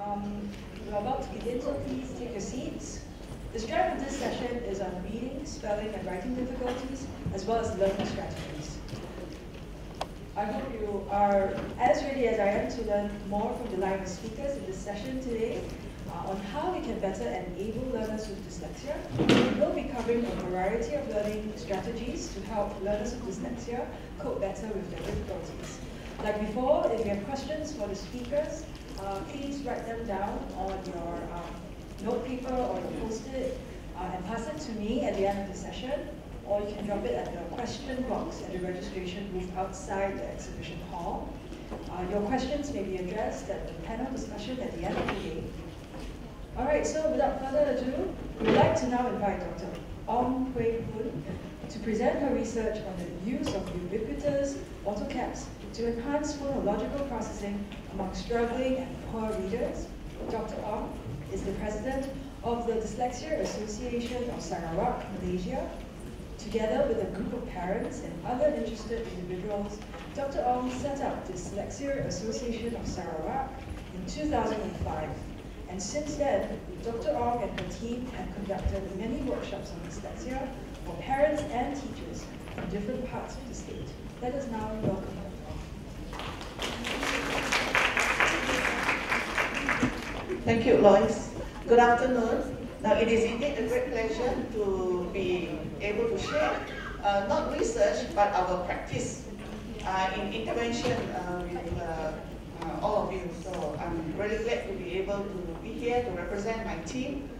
Um, we're about to begin, so please take your seats. The strength of this session is on reading, spelling, and writing difficulties, as well as learning strategies. I hope you are as ready as I am to learn more from the line of speakers in this session today uh, on how we can better enable learners with dyslexia. We'll be covering a variety of learning strategies to help learners with dyslexia cope better with their difficulties. Like before, if you have questions for the speakers, uh, please write them down on your um, note paper or your post-it uh, and pass it to me at the end of the session, or you can drop it at the question box at the registration booth outside the exhibition hall. Uh, your questions may be addressed at the panel discussion at the end of the day. All right, so without further ado, we'd like to now invite Dr. Ong Puay Hoon to present her research on the use of ubiquitous bottle caps to enhance phonological processing among struggling and poor readers. Dr. Ong is the president of the Dyslexia Association of Sarawak, Malaysia. Together with a group of parents and other interested individuals, Dr. Ong set up the Dyslexia Association of Sarawak in 2005 and since then, Dr. Ong and her team have conducted many workshops on dyslexia for parents and teachers in different parts of the state. Let us now welcome Thank you, Lois. Good afternoon. Now, it is indeed a great pleasure to be able to share uh, not research, but our practice uh, in intervention uh, with uh, all of you. So I'm really glad to be able to be here to represent my team,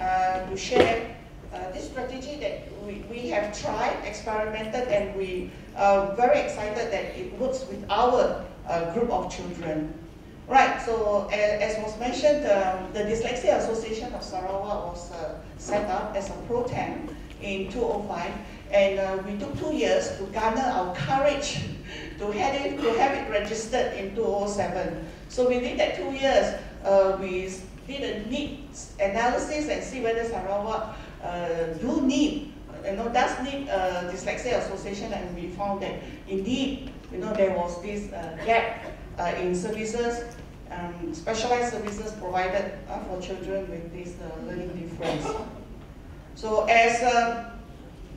uh, to share uh, this strategy that we, we have tried, experimented, and we are very excited that it works with our uh, group of children. Right, so as, as was mentioned, um, the Dyslexia Association of Sarawak was uh, set up as a pro-tem in 2005, and uh, we took two years to garner our courage to have it, to have it registered in 2007. So within that two years, uh, we did a needs analysis and see whether Sarawak uh, do need, you know, does need a dyslexia association, and we found that indeed, you know, there was this uh, gap uh, in services, um, specialized services provided uh, for children with this uh, learning difference. So as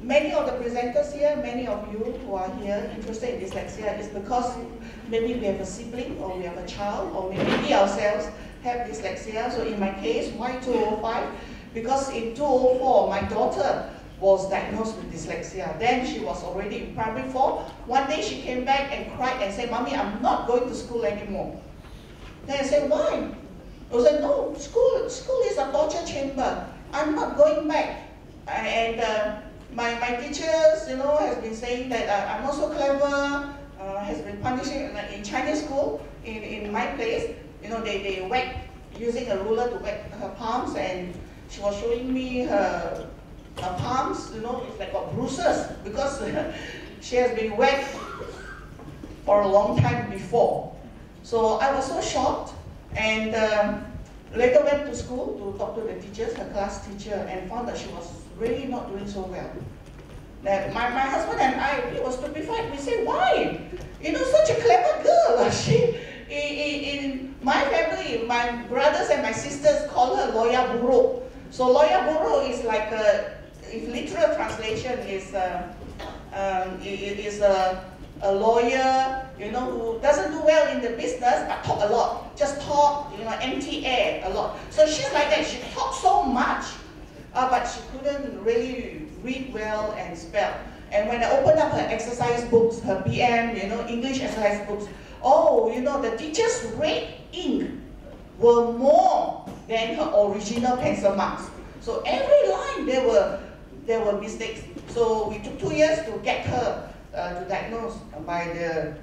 many of the presenters here, many of you who are here interested in dyslexia is because maybe we have a sibling or we have a child or maybe we ourselves have dyslexia. So in my case, why 205? Because in 204, my daughter was diagnosed with dyslexia. Then she was already in primary four. One day she came back and cried and said, Mommy, I'm not going to school anymore. Then I said, why? I said, no, school, school is a torture chamber. I'm not going back. And uh, my, my teachers, you know, has been saying that uh, I'm not so clever, uh, has been punishing like in Chinese school, in, in my place, you know, they, they whack, using a ruler to whack her palms and she was showing me her, her palms, you know, it's like got bruises because she has been whacked for a long time before. So I was so shocked and um, later went to school to talk to the teachers, her class teacher, and found that she was really not doing so well. That my, my husband and I, we were stupefied. We said, why? You know, such a clever girl. She, in, in my family, my brothers and my sisters call her Loya Buro. So lawyer Buro is like a, if literal translation is, uh, um, is a, a lawyer, you know, who doesn't do well in the business, but talk a lot. Just talk, you know, empty air a lot. So she's like that. She talks so much uh, but she couldn't really read well and spell. And when I opened up her exercise books, her BM, you know, English exercise books, oh, you know, the teacher's red ink were more than her original pencil marks. So every line there were there were mistakes. So we took two years to get her uh, to diagnose by the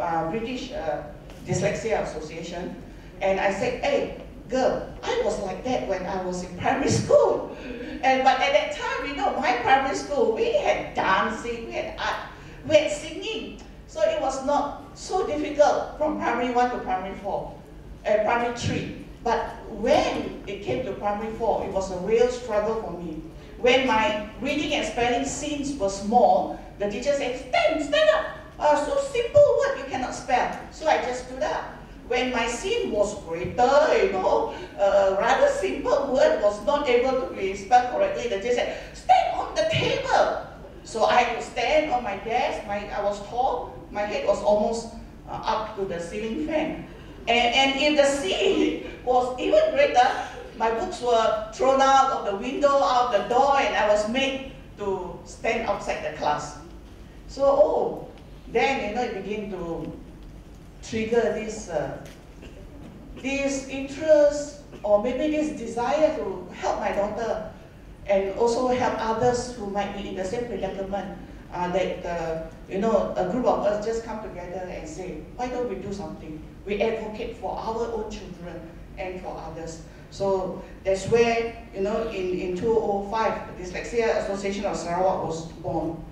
uh, British uh, Dyslexia Association. And I said, hey, girl, I was like that when I was in primary school. And but at that time, you know, my primary school, we had dancing, we had art, we had singing. So it was not so difficult from primary one to primary four, uh, primary three. But when it came to primary four, it was a real struggle for me. When my reading and spelling scenes were small, the teacher said, stand, stand up. Uh, so simple word you cannot spell. So I just stood up. when my sin was greater, you know, a rather simple word was not able to be spelled correctly, the teacher said, stand on the table. So I to stand on my desk, my, I was tall, my head was almost uh, up to the ceiling fan. And, and if the C was even greater, my books were thrown out of the window, out the door, and I was made to stand outside the class. So, oh, then, you know, it began to trigger this, uh, this interest or maybe this desire to help my daughter and also help others who might be in the same predicament. Uh, that, uh, you know, a group of us just come together and say, why don't we do something? We advocate for our own children and for others. So that's where, you know, in, in 2005, the Dyslexia Association of Sarawak was born.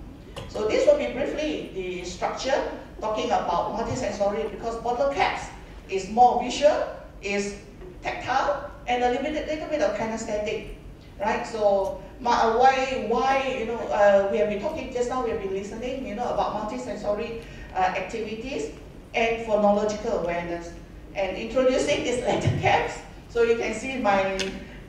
So this will be briefly the structure, talking about multisensory, because bottle caps is more visual, is tactile, and a bit, little bit of kinesthetic, right? So uh, why, why you know, uh, we have been talking just now, we have been listening, you know, about multisensory uh, activities and phonological awareness. And introducing these letter caps, so you can see my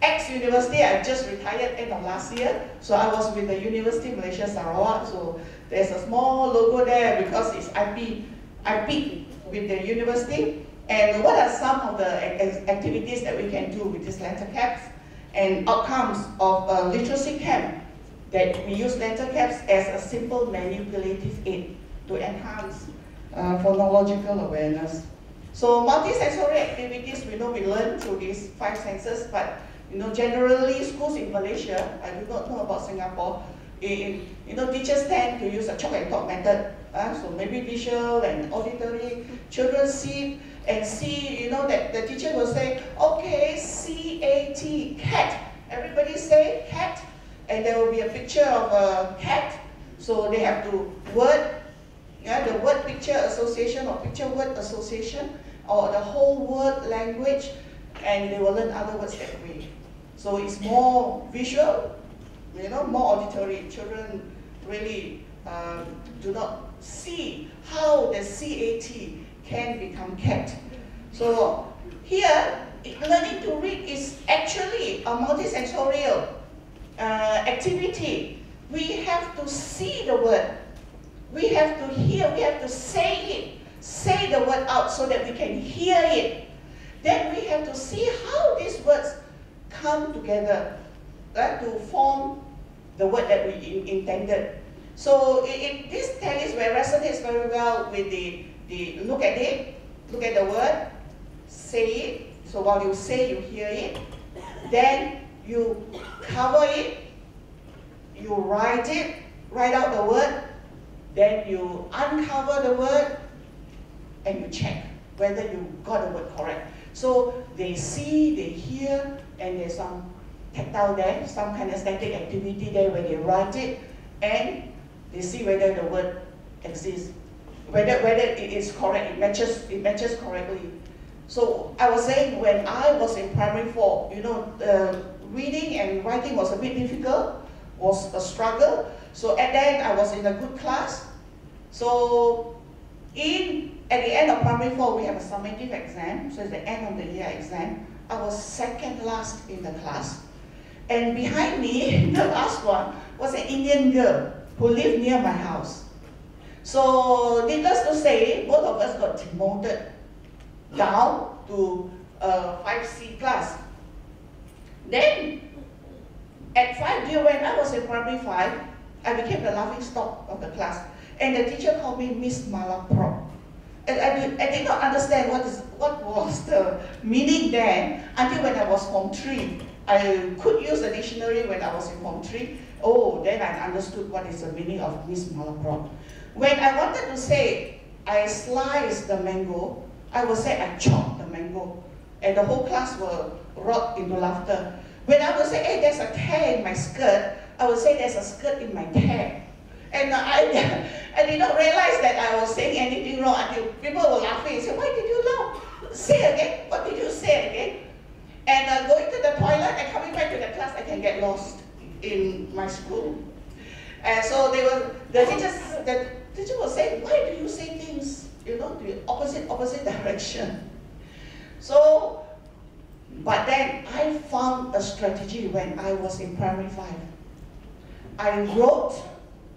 ex-university, I just retired end of last year, so I was with the University of Malaysia Sarawak, so there's a small logo there because it's IP, IP with the university. And what are some of the activities that we can do with these letter caps? And outcomes of a literacy camp that we use letter caps as a simple manipulative aid to enhance uh, phonological awareness. So multisensory activities, we know we learn through these five senses, but you know, generally schools in Malaysia, I do not know about Singapore, in, you know, teachers tend to use a chalk and talk method. Uh, so maybe visual and auditory. Children see and see, you know, that the teacher will say, okay, C-A-T, cat. Everybody say cat, and there will be a picture of a cat. So they have to word, yeah, the word picture association or picture word association, or the whole word language, and they will learn other words that way. So it's more visual, you know, more auditory. Children really um, do not see how the CAT can become cat. So here, learning to read is actually a multisensorial uh, activity. We have to see the word. We have to hear, we have to say it. Say the word out so that we can hear it. Then we have to see how these words come together uh, to form the word that we in, intended. So it, it, this where resonates very well with the, look at it, look at the word, say it. So while you say, you hear it. Then you cover it, you write it, write out the word, then you uncover the word, and you check whether you got the word correct. So they see, they hear, and there's some tactile there, some kind of static activity there where they write it, and they see whether the word exists, whether, whether it is correct, it matches, it matches correctly. So I was saying when I was in primary four, you know, uh, reading and writing was a bit difficult, was a struggle. So at then I was in a good class. So in at the end of primary four, we have a summative exam, so it's the end of the year exam. I was second last in the class. And behind me, the last one, was an Indian girl who lived near my house. So needless to say, both of us got demoted down to uh, 5C class. Then, at 5 when I was in primary 5, I became the laughing stock of the class. And the teacher called me Miss Malaprop. And I did, I did not understand what, is, what was the meaning then until when I was Form 3. I could use the dictionary when I was in Form 3. Oh, then I understood what is the meaning of Miss Malaprop. When I wanted to say, I sliced the mango, I would say I chopped the mango. And the whole class will rock into laughter. When I would say, hey, there's a tear in my skirt, I would say there's a skirt in my tear. And I, I did not realize that I was saying anything wrong until people were laughing and said, why did you laugh? Say again, what did you say again? And uh, going to the toilet and coming back to the class, I can get lost in my school. And so they were, the teachers, the teacher was saying, why do you say things, you know, the opposite, opposite direction? So, but then I found a strategy when I was in primary five. I wrote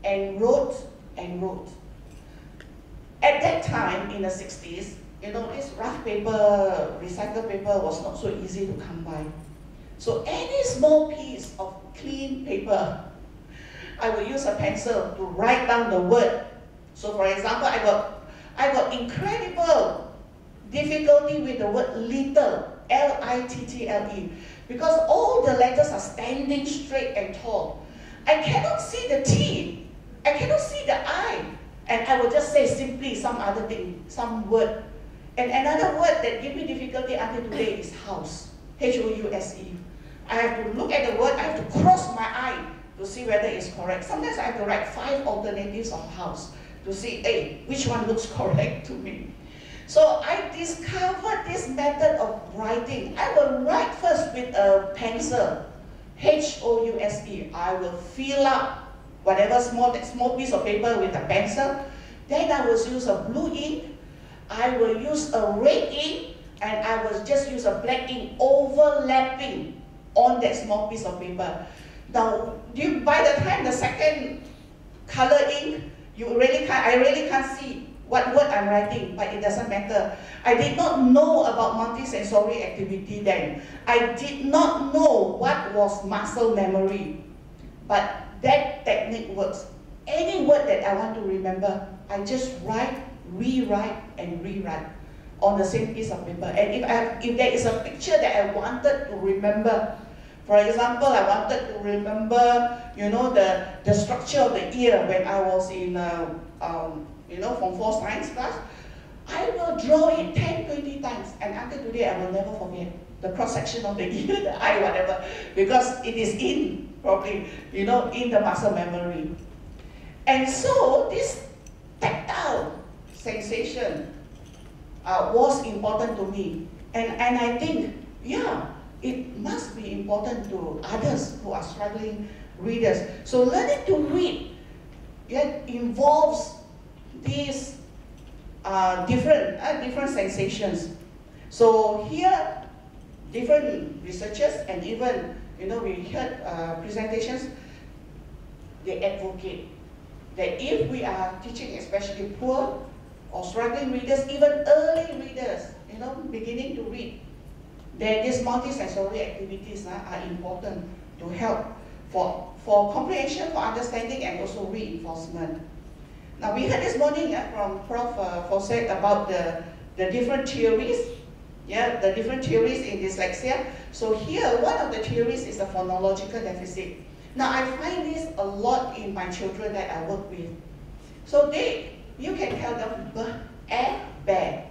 and wrote and wrote. At that time, in the 60s, you know, this rough paper, recycled paper was not so easy to come by. So any small piece of clean paper, I will use a pencil to write down the word. So for example, I got, I got incredible difficulty with the word little, L-I-T-T-L-E, because all the letters are standing straight and tall. I cannot see the T, I cannot see the I, and I will just say simply some other thing, some word. And another word that give me difficulty until today is house, H-O-U-S-E. I have to look at the word, I have to cross my eye to see whether it's correct. Sometimes I have to write five alternatives of house to see, hey, which one looks correct to me. So I discovered this method of writing. I will write first with a pencil, H-O-U-S-E. I will fill up whatever small, small piece of paper with a pencil. Then I will use a blue ink. I will use a red ink. And I will just use a black ink overlapping on that small piece of paper. Now, by the time the second color ink, you really can't, I really can't see what word I'm writing, but it doesn't matter. I did not know about multisensory activity then. I did not know what was muscle memory. But that technique works. Any word that I want to remember, I just write, rewrite, and rewrite on the same piece of paper. And if, I if there is a picture that I wanted to remember, for example, I wanted to remember, you know, the, the structure of the ear when I was in, uh, um, you know, from four science class. I will draw it 10, 20 times, and until today I will never forget the cross-section of the ear, the eye, whatever, because it is in, probably, you know, in the muscle memory. And so, this tactile sensation uh, was important to me. And, and I think, yeah, it must be important to others who are struggling readers. So learning to read it involves these uh, different, uh, different sensations. So here, different researchers and even, you know, we heard uh, presentations, they advocate that if we are teaching especially poor or struggling readers, even early readers, you know, beginning to read, then these multisensory activities uh, are important to help for, for comprehension, for understanding, and also reinforcement. Now, we heard this morning uh, from Prof. Uh, Fawcett about the, the different theories, yeah, the different theories in dyslexia. So here, one of the theories is the phonological deficit. Now, I find this a lot in my children that I work with. So they, you can tell them b, e, bear.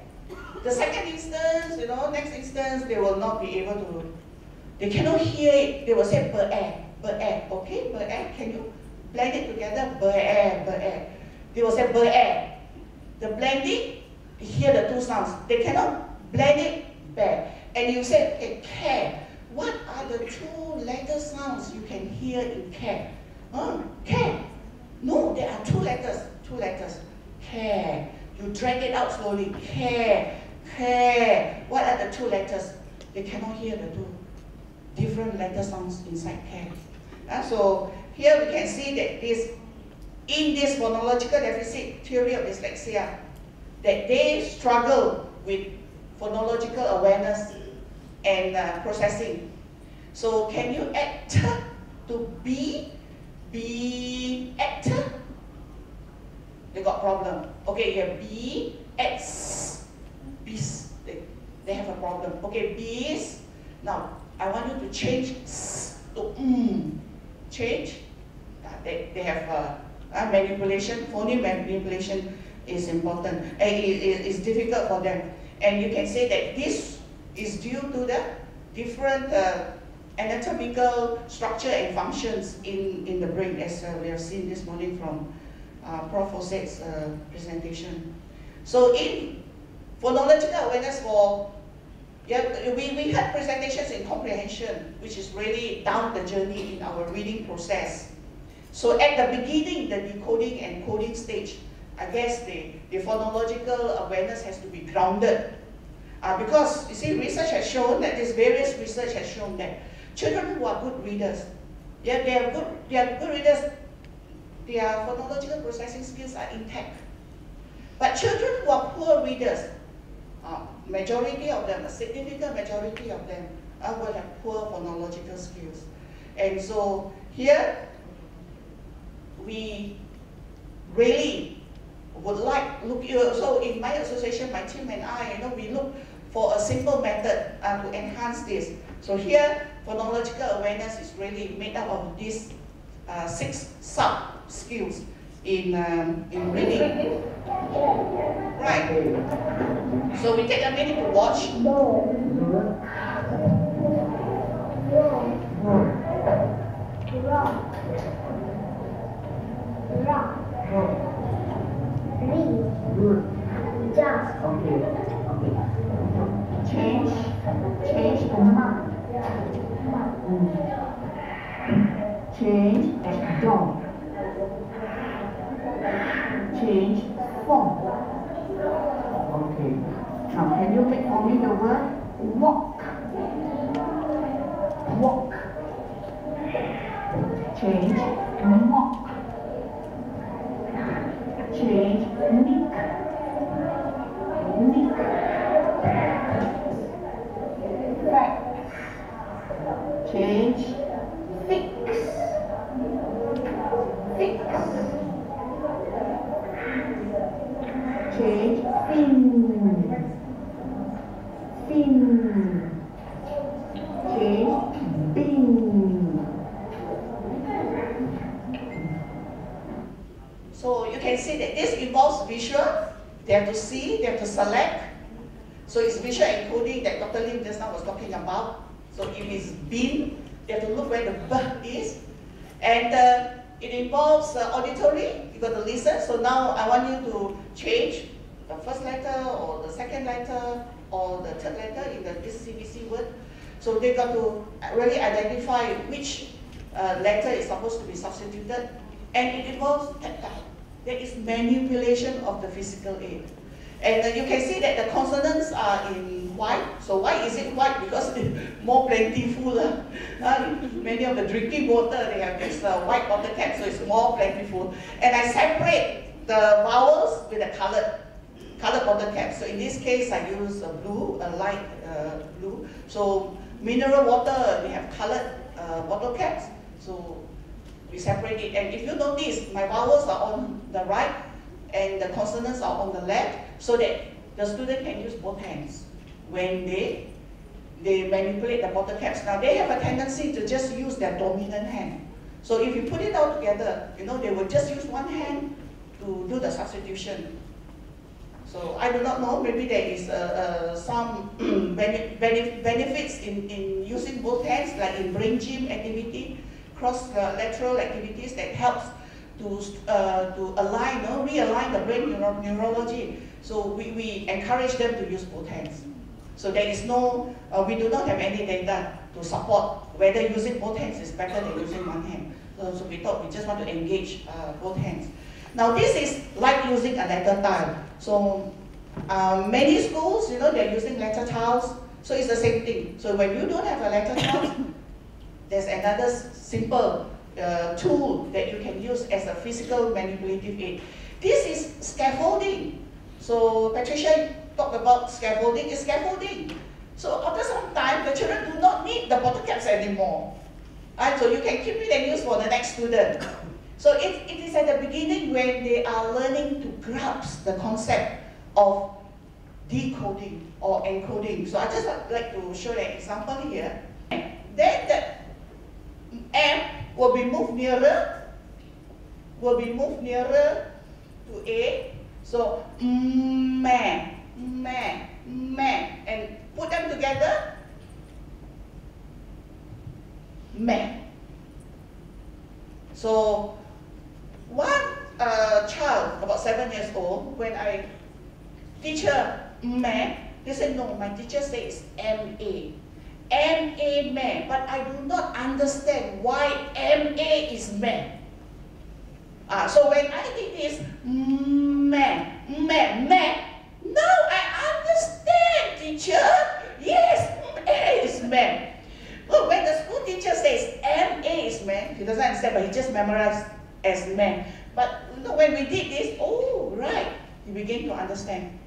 The second instance, you know, next instance, they will not be able to, they cannot hear it. They will say b, e, b, e, okay, b, e, can you blend it together? B, e, b, e. They will say b, e. The blending, hear the two sounds. They cannot blend it back. And you say, okay, care. What are the two letter sounds you can hear in care? Huh? Care. No, there are two letters. Two letters. Care. You drag it out slowly. Care care. What are the two letters? They cannot hear the two different letter sounds inside care. Uh, so here we can see that this, in this phonological deficit theory of dyslexia, that they struggle with phonological awareness and uh, processing. So can you add to be, be actor? They got problem. Okay, here B, X, bees, they, they have a problem. Okay, bees, now I want you to change s to mm. Change. Uh, they, they have uh, uh, manipulation, phoneme manipulation is important. And it, it, it's difficult for them. And you can say that this is due to the different uh, anatomical structure and functions in, in the brain, as uh, we have seen this morning from uh, Prof. Fawcett's uh, presentation. So in Phonological awareness for, yeah, we, we had presentations in comprehension, which is really down the journey in our reading process. So at the beginning, the decoding and coding stage, I guess the, the phonological awareness has to be grounded. Uh, because, you see, research has shown that this various research has shown that children who are good readers, yeah, they are good, they are good readers, their phonological processing skills are intact. But children who are poor readers, uh, majority of them, a significant majority of them, uh, will have poor phonological skills. And so here, we really would like look so in my association my team and I you know we look for a simple method uh, to enhance this so here phonological awareness is really made up of these uh, six sub skills in um, in reading right so we take a minute to watch. Change. Change the. Change and dog. Change form. Okay. Now can you make for me the word walk? Walk. Change mock. Change nick. Nick. Fact. Change fix. Fix. Change fin. Fin. Change bin. So you can see that this involves visual. They have to see, they have to select. So it's visual encoding that Dr. Lim just now was talking about. So if it's bin, they have to look where the B is. And uh, it involves uh, auditory, you got to listen. So now I want you to change the first letter or the second letter or the third letter in the this CVC word. So they got to really identify which uh, letter is supposed to be substituted. And it involves tactile. There is manipulation of the physical aid. And uh, you can see that the consonants are in white. So why is it white? Because it's more plentiful. Uh, many of the drinking water, they have this uh, white bottle cap, so it's more plentiful. And I separate the vowels with the colored, colored bottle cap. So in this case, I use a blue, a light uh, blue. So mineral water, we have colored uh, bottle caps. So we separate it. And if you notice, my vowels are on the right and the consonants are on the left so that the student can use both hands when they they manipulate the bottle caps. Now they have a tendency to just use their dominant hand. So if you put it all together, you know, they will just use one hand to do the substitution. So I do not know, maybe there is uh, uh, some bene bene benefits in, in using both hands, like in brain gym activity, cross-lateral activities that helps to, uh, to align, no, realign the brain neuro neurology. So we, we encourage them to use both hands. So there is no, uh, we do not have any data to support whether using both hands is better than using one hand. So, so we thought we just want to engage uh, both hands. Now this is like using a letter tile. So um, many schools, you know, they're using letter tiles. So it's the same thing. So when you don't have a letter tile, there's another simple uh, tool that you can use as a physical manipulative aid. This is scaffolding. So Patricia talked about scaffolding is scaffolding. So after some time, the children do not need the bottle caps anymore. And so you can keep it and use for the next student. So it, it is at the beginning when they are learning to grasp the concept of decoding or encoding. So I just like to show an example here. Then the M will be moved nearer, will be moved nearer to A. So, meh, meh, meh, and put them together, meh. So, one uh, child, about seven years old, when I teach her meh, they said, no, my teacher says M-A. MA man, but I do not understand why MA is man. Uh, so when I did this, man, man, man, No, I understand, teacher. Yes, MA is man. Look, when the school teacher says MA is man, he doesn't understand, but he just memorized as man. But you know, when we did this, oh, right, you begin to understand.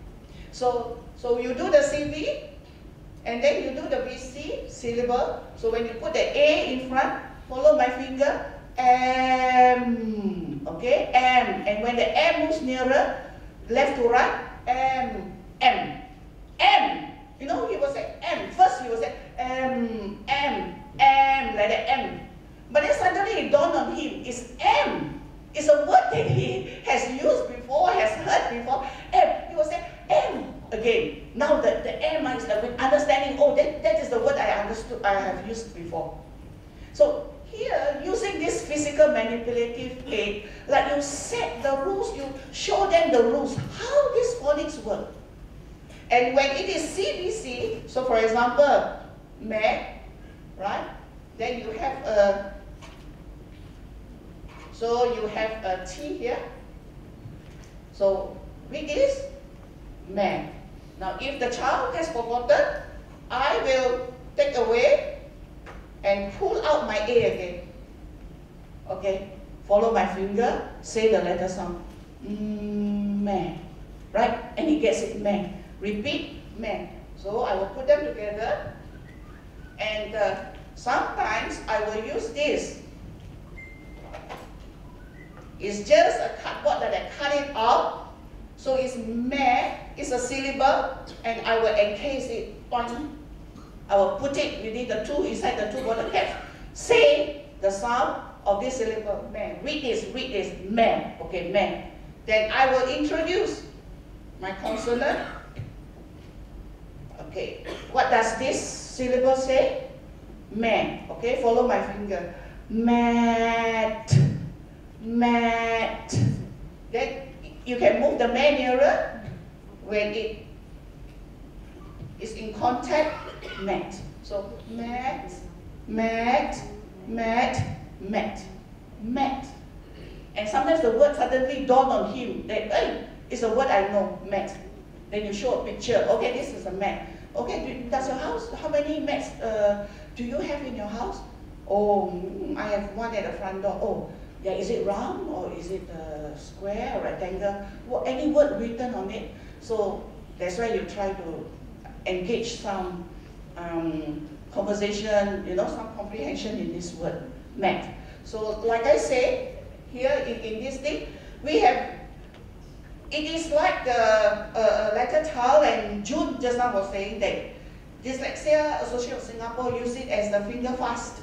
So, so you do the CV, and then you do the VC syllable. So when you put the A in front, follow my finger, M, okay, M. And when the M moves nearer, left to right, M, M, M. You know, he will say M. First he will say M, M, M, like the M. But then suddenly it dawned on him, it's M. It's a word that he has used before, has heard before. M. He will say M again. Now the, the M is with understanding, oh, that, that is the word I understood, I have used before. So here, using this physical manipulative aid, like you set the rules, you show them the rules, how these phonics work. And when it is CVC, so for example, MAC, right? Then you have a, so you have a T here. So with this, MAC. Now if the child has forgotten, I will take away and pull out my A again. Okay, follow my finger, say the letter sound. Mm, man, right? And he gets it, man. Repeat, man. So I will put them together and uh, sometimes I will use this. It's just a cardboard that I cut it out. So it's man, it's a syllable, and I will encase it on I will put it within the two, inside the two bottle caps. Say the sound of this syllable, man. Read this, read this, man. Okay, man. Then I will introduce my consonant. Okay, what does this syllable say? Man. Okay, follow my finger. Mat. Mat. Then you can move the man nearer when it is in contact met. So met, met, met, met, met. And sometimes the word suddenly dawned on him that, hey, it's a word I know, met. Then you show a picture, okay, this is a mat. Okay, do, does your house, how many mats uh, do you have in your house? Oh, mm, I have one at the front door. Oh, yeah, is it round or is it uh, square or rectangle? Well, any word written on it. So that's why you try to engage some um, conversation, you know, some comprehension in this word, math. So like I say, here in, in this thing, we have, it is like the uh, letter tile and June just now was saying that Dyslexia Association of Singapore use it as the finger fast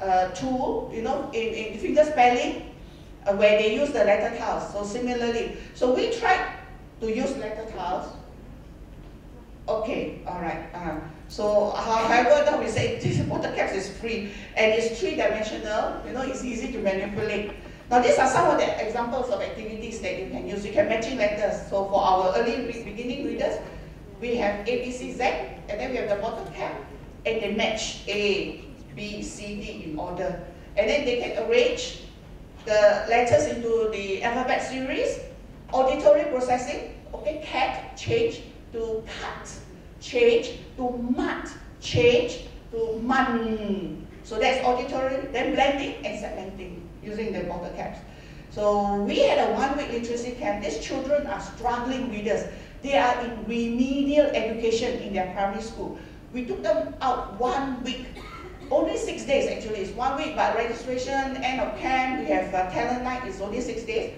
uh, tool, you know, in, in finger spelling, uh, where they use the letter tiles. So similarly, so we tried to use letter tiles Okay, all right. Uh, so however, now we say this water caps is free and it's three-dimensional, you know, it's easy to manipulate. Now these are some of the examples of activities that you can use. You can matching letters. So for our early beginning readers, we have A, B, C, Z, and then we have the bottom cap, and they match A, B, C, D in order. And then they can arrange the letters into the alphabet series, auditory processing, okay, cat, change, to cut, change to mud, change to mun. So that's auditory, then blending and segmenting using the bottle caps. So we had a one-week literacy camp. These children are struggling readers. They are in remedial education in their primary school. We took them out one week, only six days actually. It's one week, but registration, end of camp, we have a talent night, it's only six days.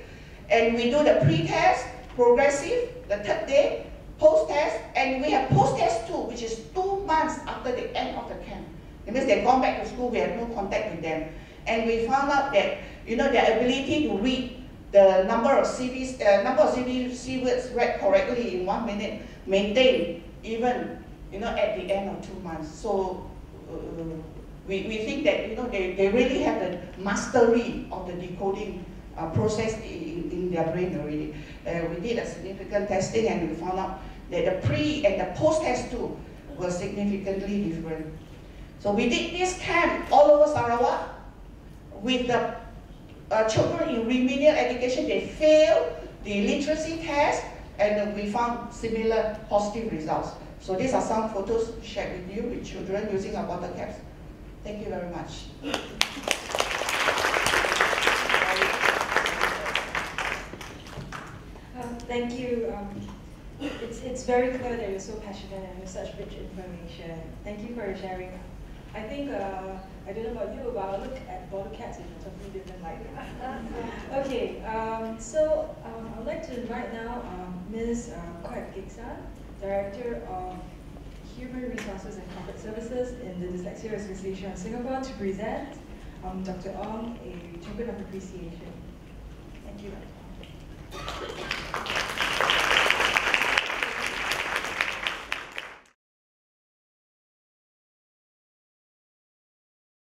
And we do the pre-test, progressive, the third day, post-test, and we have post-test two, which is two months after the end of the camp. It means they've gone back to school, we have no contact with them. And we found out that, you know, their ability to read the number of CVs, uh, number of CVC words read correctly in one minute, maintained even, you know, at the end of two months. So uh, we, we think that, you know, they, they really have the mastery of the decoding uh, process in, in their brain already. Uh, we did a significant testing and we found out that the pre and the post-test too were significantly different. So we did this camp all over Sarawak with the uh, children in remedial education. They failed the literacy test and we found similar positive results. So these are some photos shared with you with children using our bottle caps. Thank you very much. Um, thank you. Um, it's, it's very clear that you're so passionate and you such rich information. Thank you for sharing. I think, uh, I don't know about you, but I'll look at bottle cats in a totally different light. okay, um, so um, I'd like to invite now um, Ms. Uh, Kwek Director of Human Resources and Corporate Services in the Dyslexia Association of Singapore to present um, Dr. Ong a token of appreciation. Thank you.